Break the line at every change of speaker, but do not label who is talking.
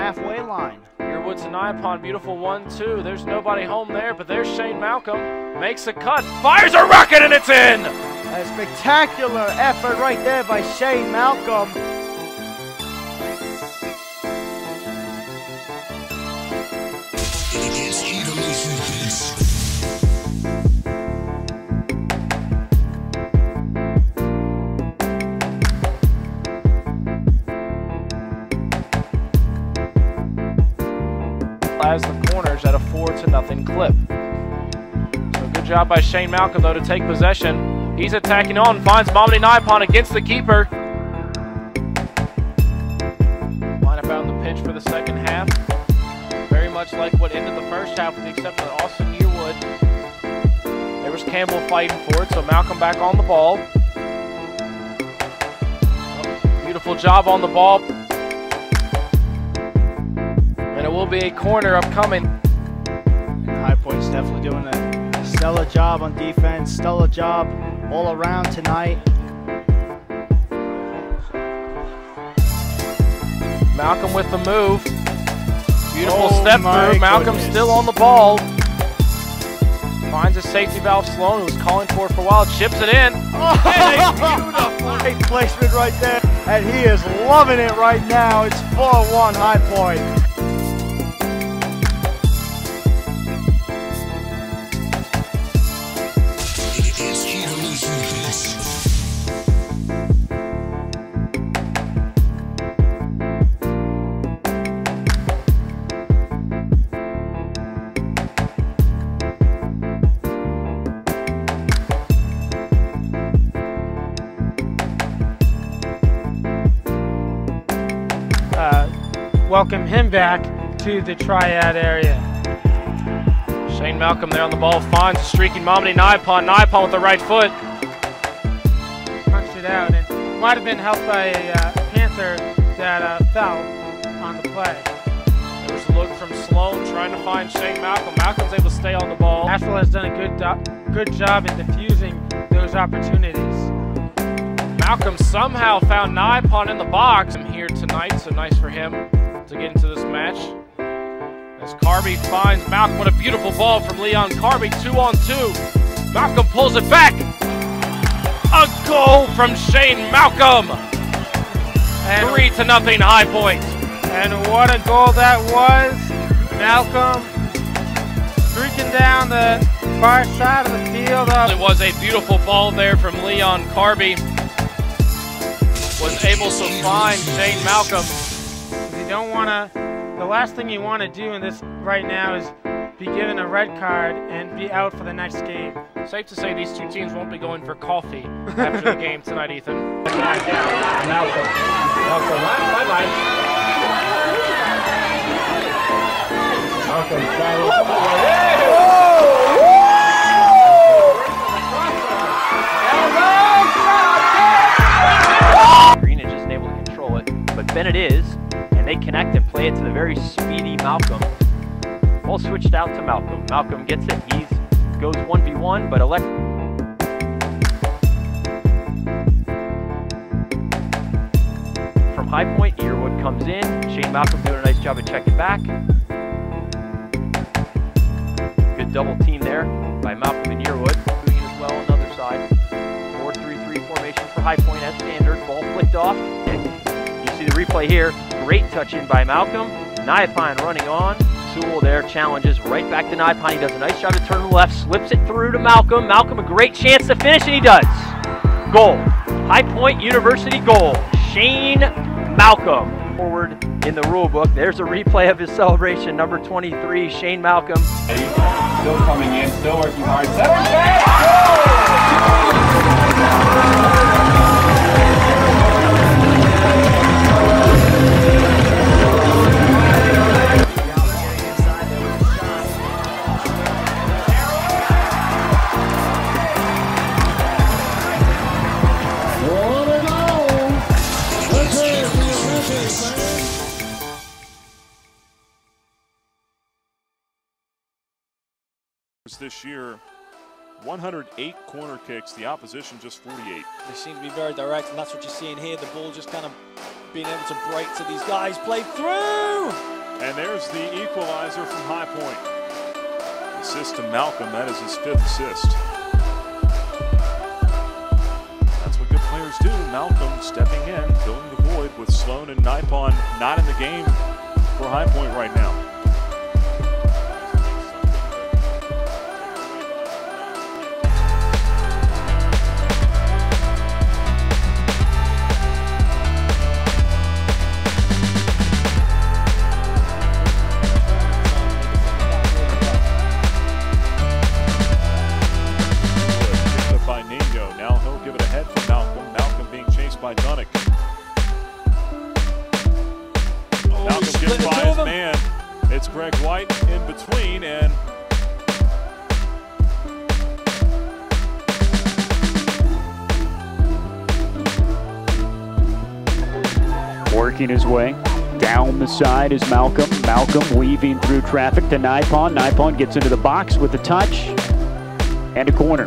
halfway line.
Yearwood's an eye upon beautiful one, two. There's nobody home there, but there's Shane Malcolm. Makes a cut, fires a rocket, and it's in!
A spectacular effort right there by Shane Malcolm.
The at a four to nothing clip. So good job by Shane Malcolm though to take possession. He's attacking on, finds Mamadi Naipon against the keeper. Lineup out on the pitch for the second half. Very much like what ended the first half with the exception of Austin Yearwood. There was Campbell fighting for it, so Malcolm back on the ball. Beautiful job on the ball. And it will be a corner upcoming.
Point's definitely doing a stellar job on defense, stellar job all around tonight.
Malcolm with the move. Beautiful
Oh
step through. Malcolm
goodness.
still on the ball. Finds a safety valve Sloan, was calling for it for a while. Chips it in.
beautiful great placement right there. And he is loving it right now. It's 4-1 High Point.
Welcome him back to the triad area.
Shane Malcolm there on the ball. Finds a streaking Mamadi Naipon. Naipon with the right foot.
Punched it out and might have been helped by a uh, Panther that uh, fell on the play.
There was a look from Sloan trying to find Shane Malcolm. Malcolm's able to stay on the ball.
Asheville has done a good good job in diffusing those opportunities.
Malcolm somehow found Naipon in the box. I'm here tonight, so nice for him to get into this match. As Carby finds Malcolm, what a beautiful ball from Leon Carby, two on two. Malcolm pulls it back. A goal from Shane Malcolm.
And,
Three to nothing, High Point.
and what a goal that was. Malcolm streaking down the far side of the field.
It was a beautiful ball there from Leon Carby. Was able to find Shane Malcolm.
You don't want to. The last thing you want to do in this right now is be given a red card and be out for the next game.
Safe to say these two teams won't be going for coffee after the game tonight, Ethan.
Green is just able to control it, but Bennett is, and they connect and play it to the very speedy Malcolm. Ball switched out to Malcolm. Malcolm gets it. He goes 1v1, but elect. From high point, Yearwood comes in. Shane Malcolm doing a nice job of checking back. Good double team there by Malcolm and Yearwood. Doing it as well on the other side. 4-3-3 formation for High Point as standard. Ball flicked off. And you see the replay here. Great touch in by Malcolm. Niapine running on. Sewell there challenges right back to Niapine. He does a nice job to turn left. Slips it through to Malcolm. Malcolm a great chance to finish and he does. Goal. High Point University goal. Shane Malcolm. Forward in the rule book. There's a replay of his celebration. Number 23, Shane Malcolm.
Still coming in, still working hard. Seven
It's
this year 108 corner kicks, the opposition just 48.
They seem to be very direct, and that's what you're seeing here. The ball just kind of being able to break to these guys. Played through!
And there's the equalizer from High Point. Assist to Malcolm. That is his fifth assist. That's what good players do. Malcolm stepping in, filling the void with Sloan and Nipon not in the game for High Point right now.
His way down the side is Malcolm. Malcolm weaving through traffic to Nipon. Nipon gets into the box with a touch and a corner.